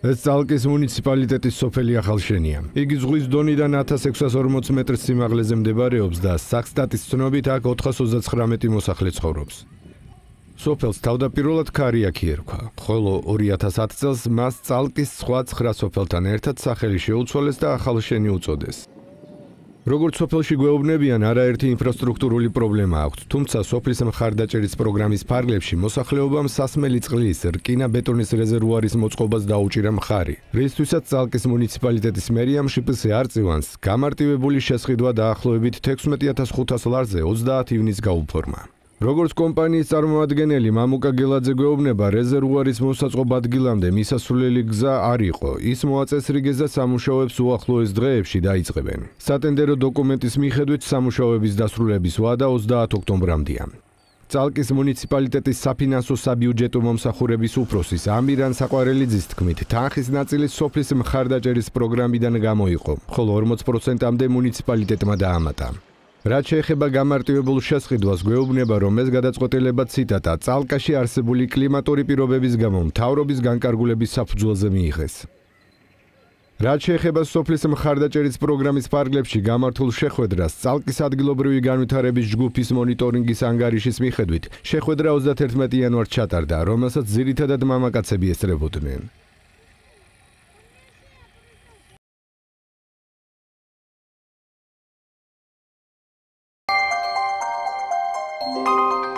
ეს ძალკის მუნიციპალიტეტის სოფელი ახალშენია. იგი ზღვის დონიდან 1640 მეტრს სიმაღლეზე მდებარეობს და საქსტატის ცნობით აქ 439 მოსახლე ცხოვრობს. სოფელს თავდაპირველად კარიაკი ერქვა, ხოლო 2010 წელს მას ძალკის სხვა 9 სოფელთან ერთად სახელი შეუცვალეს და ახალშენი უწოდეს. როგორც სოფელში გვეუბნებიან, არაერთი ინფრასტრუქტურული პრობლემა აქვს, თუმცა სოფლის მხარდაჭერის პროგრამის ფარგლებში მოსახლეობამ სასმელი წყლის რკინა-ბეტონის რეზერვუარის მოწყობას დაუჭირა მხარი. რისთვისაც ძალკის მუნიციპალიტეტის მერიამ შპს არწივანს გამარტივებული შესყიდვა დაახლოებით 16500 ლარზე 30 ივნის გაუფორმა. როგორც კომპანიის წარმომადგენელი მამუკა გელაძე გვეუბნება, რეზერვუარის მოსაწყობ ადგილამდე მისასვლელი გზა არ იყო. ის მოაწესრიგეს და სამუშაოებს უახლოეს დღეებში დაიწყებენ. სატენდერო დოკუმენტის მიხედვით სამუშაოების დასრულების ვადა 30 ოქტომბრამდეა. წალკის მუნიციპალიტეტის საფინანსო საბიუჯეტო მომსახურების უფროსის ამირან საყვარელიძის თქმით, თანხის ნაწილი სოფლის მხარდაჭერის პროგრამიდან გამოიყო, ხოლო 40%-ამდე მუნიციპალიტეტმა დაამატა. რაც შეეხება გამარტივებულ შესყიდვას, გვეუბნება, რომ ეს გადაწყვეტილება ციტატა წალკაში არსებული კლიმატური პირობების გამო მთავრობის განკარგულების საფუძველზე მიიღეს. რაც შეეხება სოფლის მხარდაჭერის პროგრამის ფარგლებში გამართულ შეხვედრას, წალკის ადგილობრივი განვითარების ჯგუფის მონიტორინგის ანგარიშის მიხედვით, შეხვედრა 31 იანვარს ჩატარდა, რომელსაც ძირითადად მამაკაცები ესწრებოდნენ. Música